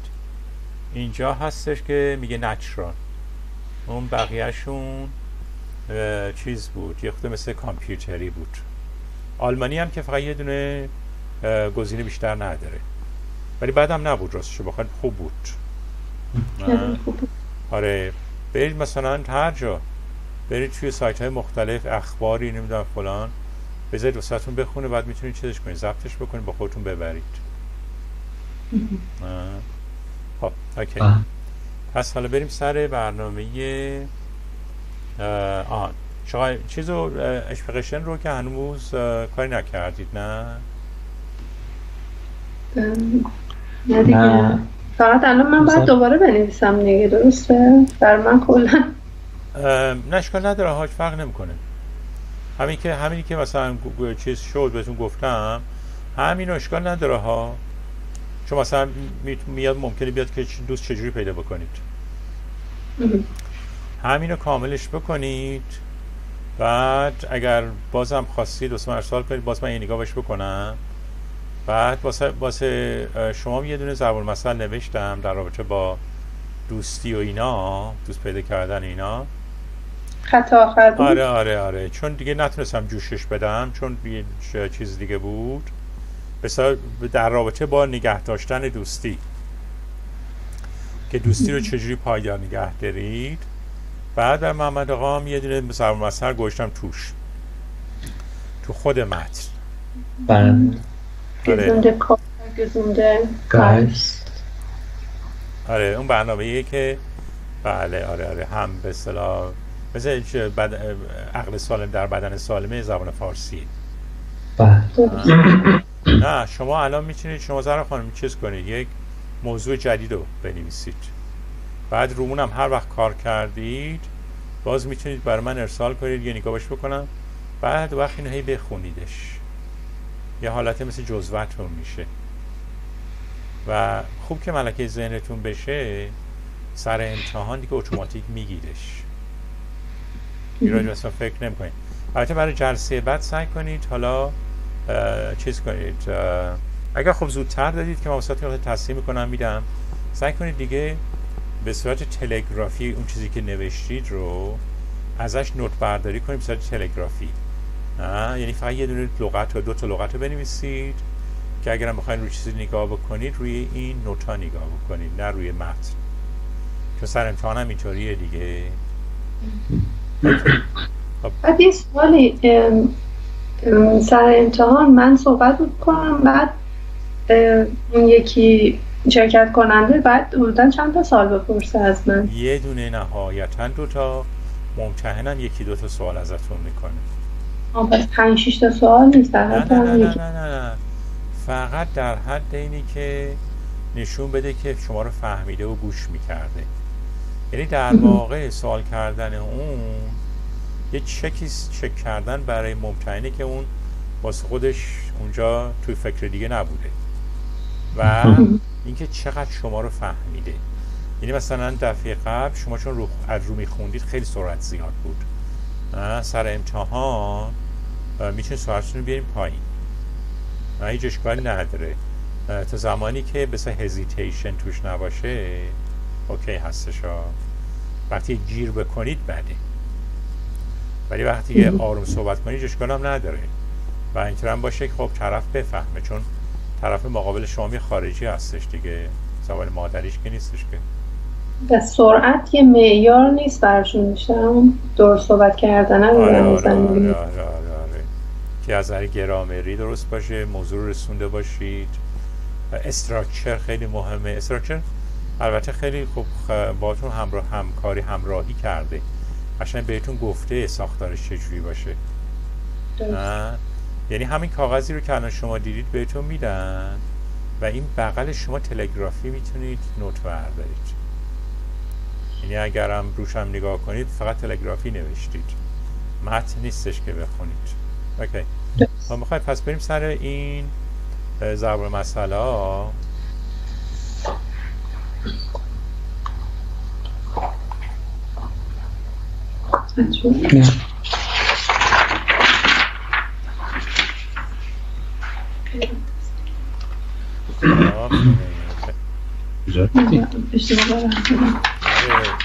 اینجا هستش که میگه نچرال اون بقیهشون اه، چیز بود یه خود مثل کامپیوتری بود آلمانی هم که فقط یه دونه گزینه بیشتر نداره. ولی بعدم نبود راستش بخواید خوب بود. خیلی خوب بود. آره. برید مثلا هر جا. برید توی سایت های مختلف اخباری نمی‌دونم فلان. بذارید وسطتون بخونه بعد می‌تونید چیزش کنید. ضبطش بکنید با خودتون ببرید. آه. خب اوکی. پس حالا بریم سر برنامه اه، آه شما چیزو اشپقشن رو که هنوز کاری نکردید نه؟ نه دیگه. نه. فقط الان من باید دوباره بنویسم دیگه درسته؟ بر من کلا. نه اشکال نداره هاش فرق نمی‌کنه. همین که همینی که مثلا چیز شد بهتون گفتم همین رو اشکال نداره ها. چون مثلا می- میاد ممکنه بیاد که دوست چجوری پیدا بکنید. همین رو کاملش بکنید. بعد اگر بازم خواستید واسه من ارسال کنید باز من یه نگاه بهش بکنم. بعد واسه, شما یه دونه ضرب المثل نوشتم در رابطه با دوستی و اینا دوست پیدا کردن اینا. خط آخر بود؟ آره آره آره. چون دیگه نتونستم جوشش بدم چون یه چیز دیگه بود. در رابطه با نگه داشتن دوستی. که دوستی رو چجوری پایدار نگه دارید؟ بعد در محمد آقا هم یه دونه ضرب المثل گوشتم توش تو خود متن بله. آره. گزونده کار گزونده Guys. آره اون برنامه که بله آره آره هم به اصطلاح مثل بد... عقل سالم در بدن سالمه زبان فارسی بله. نه شما الان می‌تونید شما زهرا خانم چیز کنید یک موضوع جدید رو بنویسید بعد رومون هر وقت کار کردید باز می‌تونید برای من ارسال کنید یه نگاه بکنم. بعد وقت اینو هی بخونیدش. یه حالت مثل جزوتون میشه. و خوب که ملکه ذهنتون بشه سر امتحان دیگه اتوماتیک میگیرش. این راجع اصلا فکر نمی‌کنید. البته برای جلسه بعد سعی کنید حالا چیز کنید اگر خب زودتر دادید که من وقت تصحیح می‌کنم میدم. سعی کنید دیگه به صورت تلگرافی اون چیزی که نوشتید رو ازش نوت برداری کنید به صورت تلگرافی. یعنی فقط یه دونه لغت و دو تا لغت رو بنویسید که اگرم بخواید روی چیزی نگاه بکنید روی این نوتا نگاه بکنید نه روی متن. چون سر امتحان هم اینطوریه دیگه. بعد یه سوالی سر امتحان من صحبت کنم بعد اون یکی شرکت کننده بعد حدودا چند تا سال بپرسه از من. یه دونه نهایتا دو تا ممتحنم یکی دو تا سوال ازتون می‌کنه. آه، پس پنج شیش تا سوال نیست در نه نه نه نه. نه نه نه. فقط در حد اینی که نشون بده که شما رو فهمیده و گوش می‌کرده. یعنی در واقع سوال کردن اون یه چکی چک کردن برای ممتحنی که اون واسه خودش اونجا توی فکر دیگه نبوده. و اینکه چقدر شما رو فهمیده. یعنی مثلا دفعه قبل شما چون رو از رو میخوندید خیلی سرعت زیاد بود. سر امتحان می‌تونید سرعتتون رو بیاریم پایین. نه هیچ اشکالی نداره. تا زمانی که بس هزیتیشن توش نباشه اوکی هستش ها. وقتی گیر بکنید بده. ولی وقتی که آروم صحبت کنید اشکال هم نداره. و اینطور باشه که خب طرف بفهمه. چون طرف مقابل شما خارجی هستش دیگه. زبان مادریش که نیستش که. و سرعت یه معیار نیست براشون میشم دور صحبت کردن هم آره میگن آره آره آره, آره, آره. که از نظر گرامری درست باشه موضوع رسونده باشید. و استراکچر خیلی مهمه. استراکچر البته خیلی خوب باهاتون همراه همکاری همراهی کرده. قشنگ بهتون گفته ساختارش چجوری باشه. نه یعنی همین کاغذی رو که الان شما دیدید بهتون میدن و این بغل شما تلگرافی می‌تونید نوت بردارید. یعنی اگرم روش هم نگاه کنید فقط تلگرافی نوشتید. متن نیستش که بخونید. اوکی. ما می‌خوایم پس بریم سر این ضرب مسئله ها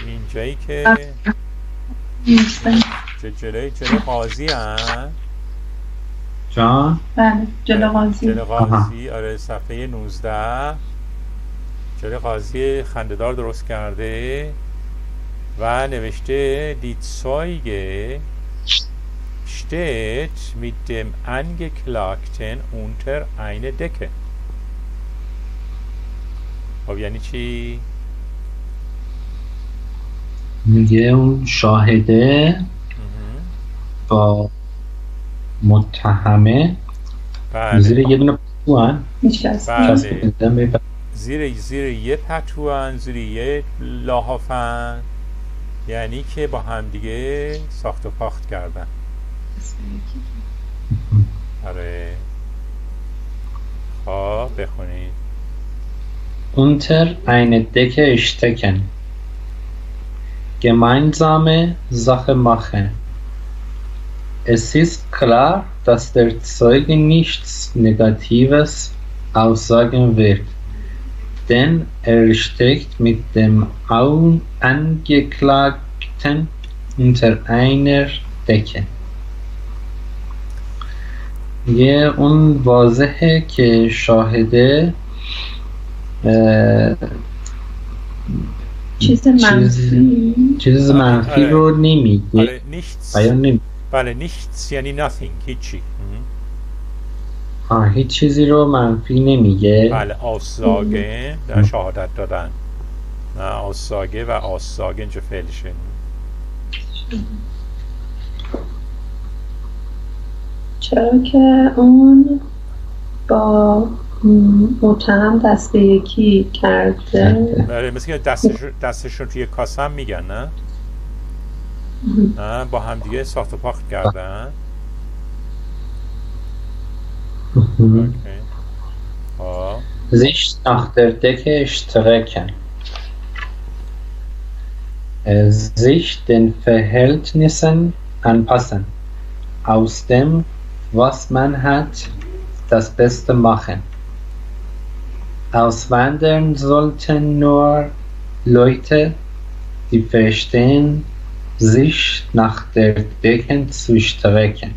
اینجایی که جلوی جلوی قاضی هن. جان؟ بله جلو قاضی. جلوی قاضی آره صفحه 19 جلوی قاضی خندهدار درست کرده و نوشته Zeuge steht mit dem Angeklagten unter eine Decke. خب یعنی چی؟ میگه اون شاهده. با متهمه زیر بله یه دونه پتوان بله زیر زیر یه پتوان زیر یه لاحافن یعنی که با همدیگه ساخت و پاخت کردن آره خب بخونید Unter eine Decke stecken. Gemeinsame Sache machen. Es ist klar, dass der Zeuge nichts Negatives aussagen wird, denn er steckt mit dem Au- Angeklagten unter einer Decke. یه اون واضحه که شاهده اه، چیز منفی؟ چیز منفی آره. رو نمیگه آره nichts. بیان نمی بله nichts یعنی nothing هیچی. آه هیچ چیزی رو منفی نمیگه. بله آساگه در شهادت دادن. آساگه و آساگه اینجا فعلشه. چرا که اون با متهم دست به یکی کرده؟ بله مثل که دستش دستشون توی کاسه هم میگن نه؟ نه با همدیگه ساخت و پاخت کردن. اوکی. sich nach der Decke strecken Äh, sich den Verhältnissen anpassen aus dem was man hat, das Beste machen. Auswandern sollten nur Leute, die verstehen, sich nach der Decken zu strecken.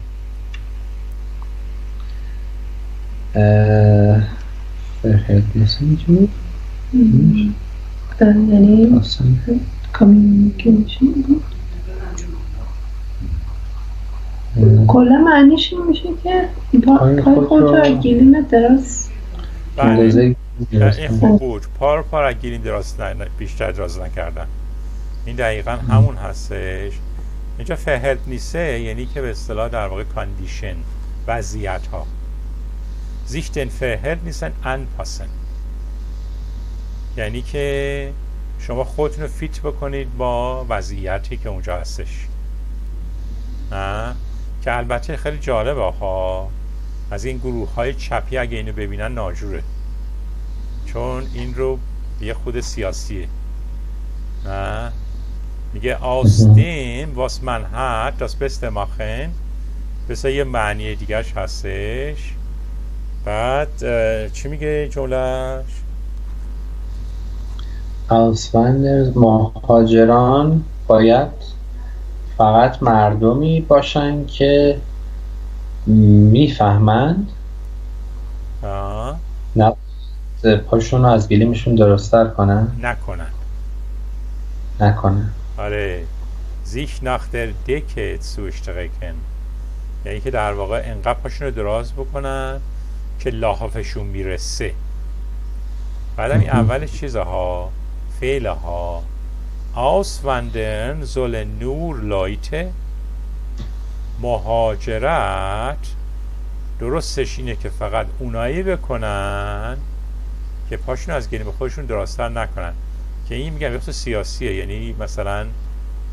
Äh, Verhältnissen. Mhm. Dann daneben. Communication. کلا معنیش این میشه که پا- پای پای خود خود رو را- از گلیم دراز. بله. اندازه این خوب بود پا رو پا رو از گیریم دراز بیشتر دراز نکردن. این دقیقا همون هستش. اینجا فهرد نیسته یعنی که به اصطلاح در واقع کاندیشن وضعیت ها زیشتن فهرد نیستن انپاسن یعنی که شما خودتون رو فیت بکنید با وضعیتی که اونجا هستش. نه که البته خیلی جالبه ها از این گروه های چپی اگه اینو ببینن ناجوره. چون این رو یه خود سیاسیه. نه؟ میگه man hat das beste machen بسا یه معنی دیگرش هستش. بعد چی میگه جملهش Auswanderer مهاجران باید فقط مردمی باشند که می‌فهمند. نه پاشون رو از گلیمشون درستتر کنن. نکنن. نکنن. آره. der Decke zu strecken یعنی که در واقع انقدر پاشون رو دراز بکنن که لاحافشون می‌رسه. بعدم این اولش چیزها فعله ها auswandern sollen nur Leute مهاجرت. درستش اینه که فقط اونایی بکنن که پاشون از گلیم خودشون درازتر نکنن. که این میگم یه سیاسیه یعنی مثلا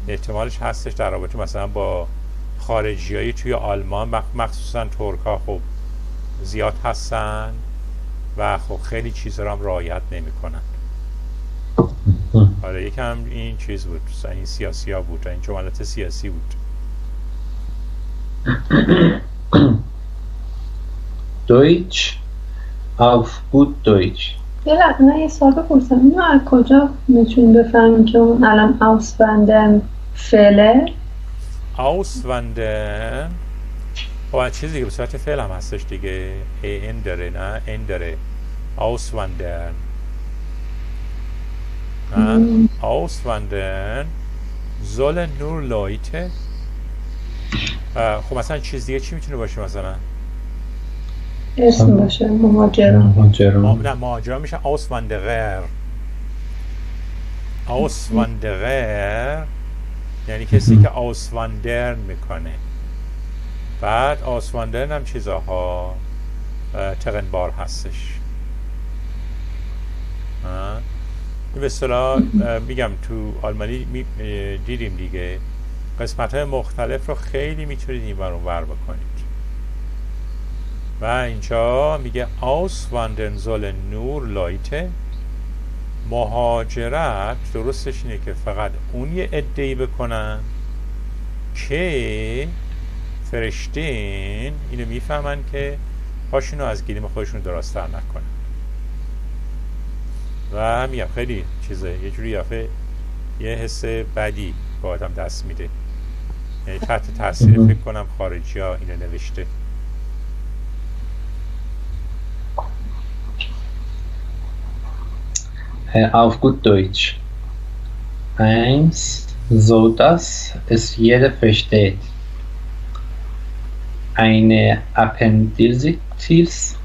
احتمالش هستش در رابطه مثلا با خارجیایی توی آلمان مخ- مخصوصا ترک ها خب زیاد هستن و خب خیلی چیز رو هم رعایت نمی‌کنن. آره یکم این چیز بود این سیاسی ها بود این جملات سیاسی بود. Deutsch auf gut Deutsch یه لحظه من یه سوال بپرسم. اینو از کجا می‌تونیم بفهمیم که اون الان اوسبندن فعله؟ auswandern خب از چیزی که به صورت فعل هم هستش دیگه. ان داره نه؟ ان داره. auswandern نه auswandern sollen nur Leute خب مثلا چیز دیگه چی می‌تونه باشه مثلا؟ اسم باشه مهاجران مهاجران نه مهاجران میشن auswanderer auswanderer یعنی کسی که auswandern می‌کنه. بعد auswandern هم چیزاها اه، ترنبار هستش. به اصطلاح میگم تو آلمانی دیدیم دیگه. قسمت های مختلف رو خیلی می‌تونید این ور بکنید. و اینجا میگه auswandern sollen nur Leute مهاجرت درستش اینه که فقط اون یه ادهی بکنن که فرشتین اینو می‌فهمن که پاشونو از گلیم خودشون درستتر نکنن. و میگم خیلی چیزه یه جوری یافه یه حس بدی با آدم دست میده یعنی تحت تاثیر فکر کنم خارجی ها اینو نوشته auf gut Deutsch. Eins, so dass es jeder versteht. Eine Appendizitis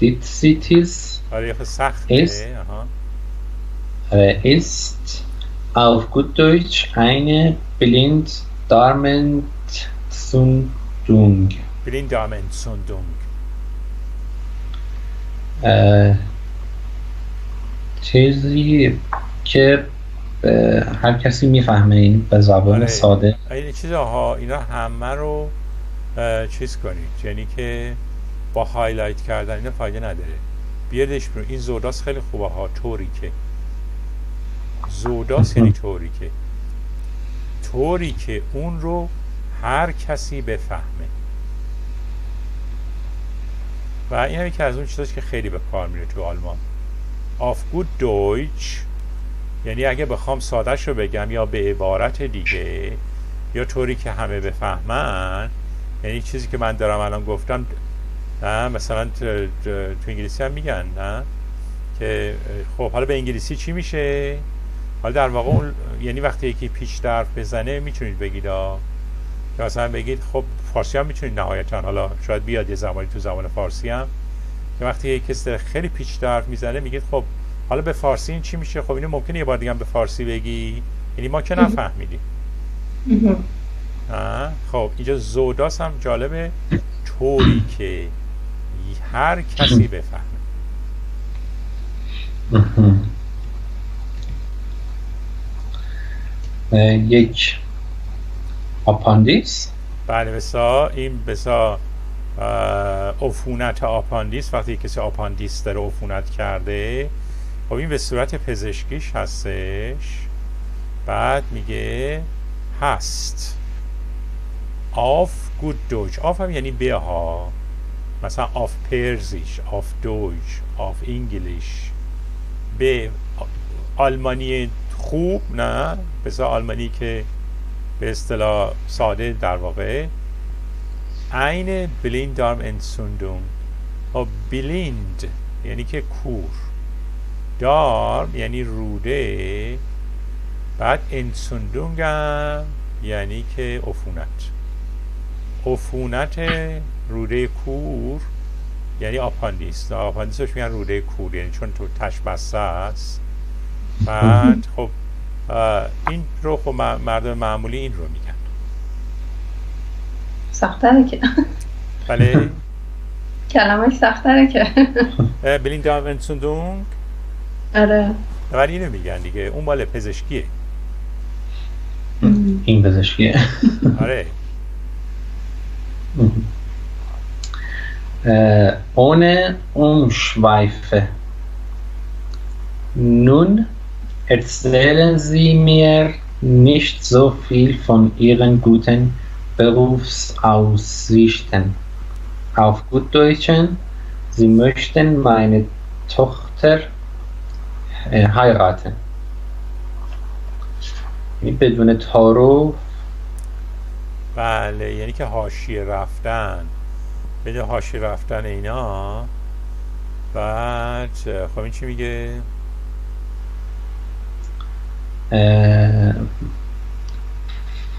Dizitis, آره یه خود سخته Ist. äh, ist auf gut Deutsch eine Blinddarmentzündung. سوندونگ اه، چیزی که هر کسی می‌فهمه این به زبان آره. ساده این چیزها اینا همه رو چیز کنید یعنی که با هایلایت کردن اینا فایده نداره بیادش برو این زوداس خیلی خوبه. ها طوری که زوداس یعنی طوری که طوری که اون رو هر کسی بفهمه. و این هم یکی از اون چیزاست که خیلی به کار میره تو آلمان. Auf gut Deutsch. یعنی اگه بخوام سادش رو بگم یا به عبارت دیگه یا طوری که همه بفهمن یعنی چیزی که من دارم الان گفتم نه? مثلا تو, انگلیسی هم میگن نه؟ که خب حالا به انگلیسی چی میشه؟ حالا در واقع اون یعنی وقتی یکی پیچ درف بزنه می‌تونید بگید. یا مثلا بگید خب فارسی هم می‌تونید نهایتا. حالا شاید بیاد یه زمانی تو زبان فارسی هم. که وقتی یک کسی خیلی پیچ درف می‌زنه میگید خب حالا به فارسی این چی میشه؟ خب اینو ممکنه یه بار دیگه هم به فارسی بگی. یعنی ما که نفهمیدیم. خب اینجا زوداس هم جالبه. طوری که هر کسی بفهمه. یک آپاندیس بله بسا این بسا عفونت آپاندیس وقتی کسی آپاندیس داره عفونت کرده خب این به صورت پزشکیش هستش. بعد میگه هست. auf gut Deutsch auf هم یعنی به ها مثلا auf Persisch auf Deutsch auf Englisch. به آلمانی خوب نه؟ مثل آلمانی که به اصطلاح ساده در واقع. عین بلیند دارم انسوندون و بلیند یعنی که کور. دارم یعنی روده. بعد انسوندونگ هم یعنی که عفونت. عفونت روده کور یعنی آپاندیس. آپاندیس روش میگن روده کور یعنی چون تو تش بسته است. بعد خب این رو خب مردم معمولی این رو میگن. سختره که. بله. کلمه سختره که. Blinddarmentzündung آره. ولی اینو میگن دیگه. اون مال پزشکیه. این پزشکیه. آره. Äh, ohne Umschweife. Nun erzählen Sie mir nicht so viel von Ihren guten Berufsaussichten. Auf gut Deutschen, Sie möchten meine Tochter äh, heiraten. این بدون تعارف بله یعنی که حاشیه رفتن بدون حاشیه رفتن اینا. بعد خب این چی میگه؟ اه،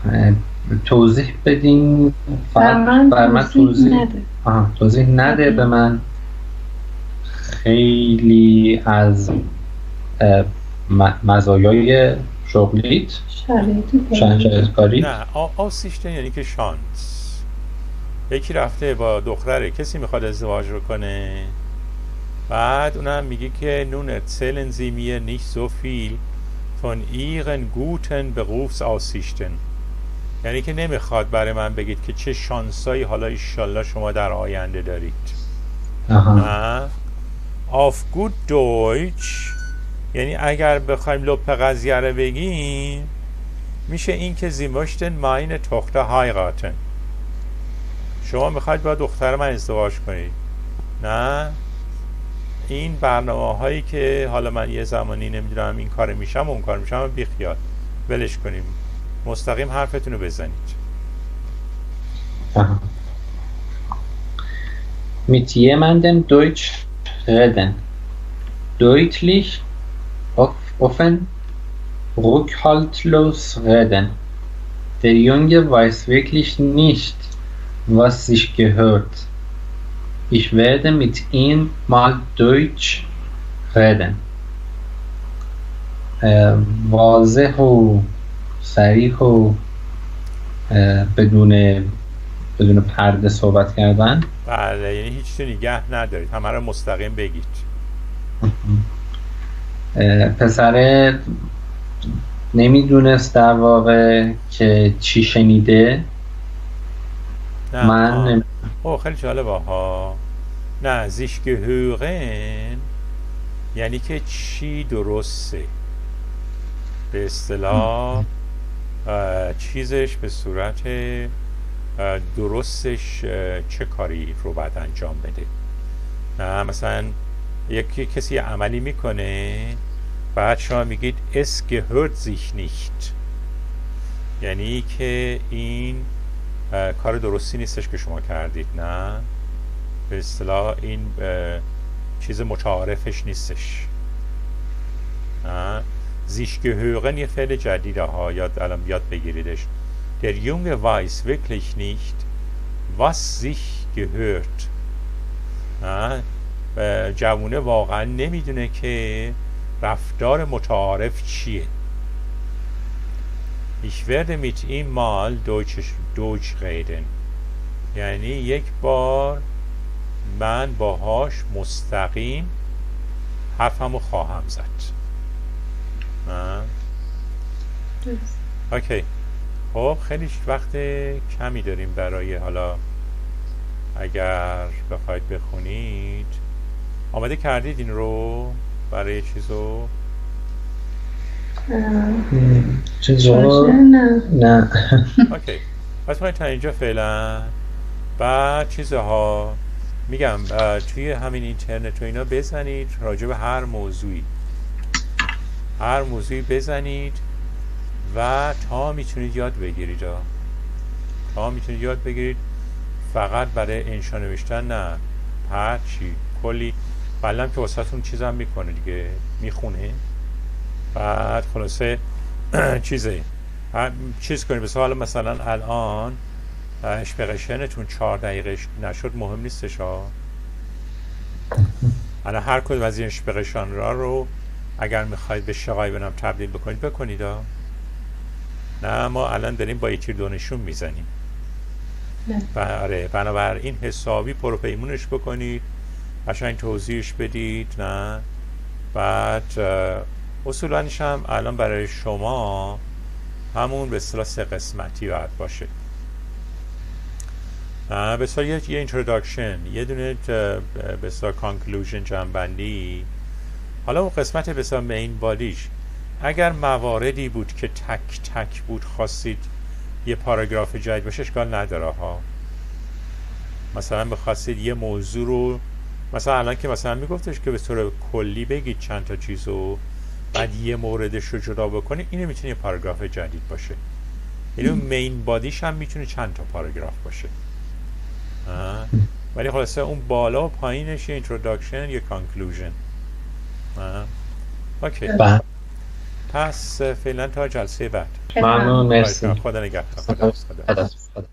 اه، توضیح بدین. بر من بر من توضیح نده. آها، توضیح نده به من. خیلی از مزایای شغلیت. شهر کاری نه آسیشتن یعنی که شانس. یکی رفته با دختره کسی می‌خواد ازدواج رو کنه بعد اونم میگه که nun erzählen Sie mir nicht so viel von Ihren guten Berufsaussichten یعنی که نمی‌خواد برای من بگید که چه شانسایی حالا ایشالله شما در آینده دارید. آها. نه auf gut Deutsch یعنی اگر بخوایم لپ قضیه رو بگیم میشه این که Sie möchten meine Tochter heiraten شما می‌خواید با دختر من ازدواج کنید نه این برنامه هایی که حالا من یه زمانی نمی‌دونم این کار میشم و اون کار میشم بیخیال ولش کنیم مستقیم حرفتون رو بزنید. Mit jemandem Deutsch reden. Deutlich, off- offen, rückhaltlos reden. Der Junge weiß wirklich nicht, was sich gehört. Ich werde mit ihm mal Deutsch reden. واضح و صریح و بدون بدون پرده صحبت کردن بله یعنی هیچ نگه ندارید همه رو مستقیم بگید پسر نمی‌دونست در واقع که چی شنیده نه من او خیلی جالبه ها نه sich gehören یعنی که چی درسته؟ به اصطلاح چیزش به صورت درستش چه کاری رو باید انجام بده؟ نه مثلا یکی کسی عملی می‌کنه بعد شما میگید es gehört sich nicht یعنی که این کار درستی نیستش که شما کردید نه؟ به اصطلاح این چیز متعارفش نیستش. sich gehören یه فعل جدیده ها یاد الان بیاد بگیریدش. der Junge weiß wirklich nicht was sich gehört. جوونه واقعا نمی‌دونه که رفتار متعارف چیه. Werde mit ihm mal Deutsch, Deutsch reden یعنی یک بار من باهاش مستقیم حرفمو خواهم زد. اوکی. خب خیلی وقت کمی داریم برای حالا اگر بخواید بخونید. آماده کردید این رو برای چیزو؟ چیزو؟ نه. نه. اوکی. پس ما تا اینجا فعلا بعد چیزها میگم توی همین اینترنت و اینا بزنید راجع به هر موضوعی. هر موضوعی بزنید و تا می‌تونید یاد بگیرید. تا می‌تونید یاد بگیرید فقط برای انشا نوشتن نه. هر چی. کلی. بلم که واسهتون چیزم می‌کنه دیگه. می‌خونه. بعد خلاصه چیزه. چیز کنید مثلا حالا مثلا الان اشپقشنتون چهار دقیقه نشد مهم نیستش ها. الان هر کدوم از این اشپقشان را رو اگر می‌خواید به شقای بنام تبدیل بکنید بکنید ها. نه ما الان داریم با تیر دونشون می‌زنیم. آره بنابراین حسابی پروپیمونش بکنید قشنگ توضیحش بدید نه. بعد اصولانش هم الان برای شما همون به اصطلاح سه قسمتی باید باشه. به اصطلاح یه, introduction یه دونه به اصطلاح conclusion جمع‌بندی. حالا اون قسمت به اصطلاح main body ش اگر مواردی بود که تک تک بود خواستید یه پاراگراف جدید باشه اشکال نداره ها. مثلا بخواستید یه موضوع رو مثلا الان که مثلا میگفتش که به طور کلی بگید چند تا چیز رو بعد یه موردش رو جدا بکنید اینو می‌تونه یه پاراگراف جدید باشه. اون main body ش هم می‌تونه چند تا پاراگراف باشه. آه. ولی خلاصه اون بالا و پایینش یه introduction یه conclusion okay. بله. پس فعلا تا جلسه بعد. ممنون مرسی. خدا نگهدار. خدا. خدا.